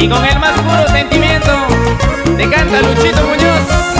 y con el más puro sentimiento te canta Luchito Muñoz.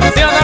안녕 하.